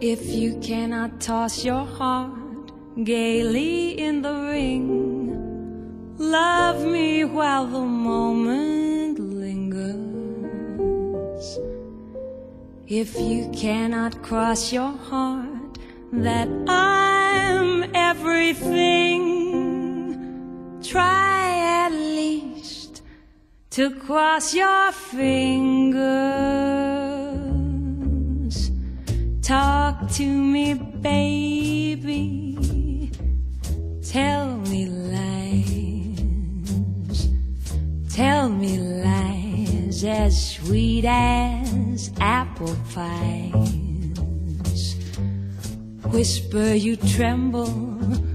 If you cannot toss your heart gaily in the ring, love me while the moment lingers. If you cannot cross your heart that I'm everything, try at least to cross your fingers. Talk to me, baby. Tell me lies. Tell me lies as sweet as apple pies. Whisper you tremble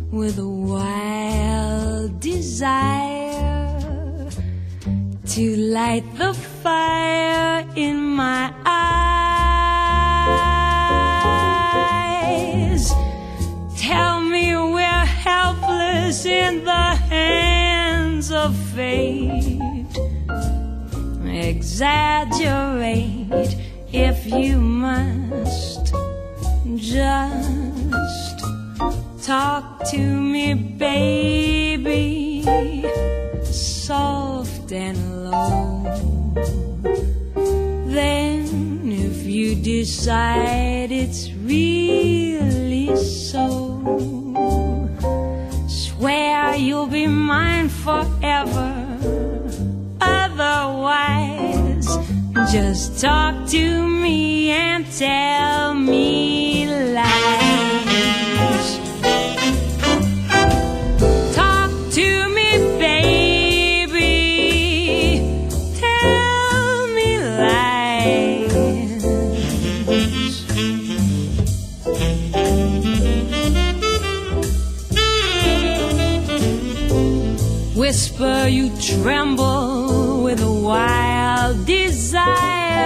with a wild desire to light the fire in my eyes. Fate. Exaggerate if you must. Just talk to me, baby, soft and low. Then, if you decide it's really so, swear you'll be mine forever. Otherwise, just talk to me and tell Whisper you tremble with a wild desire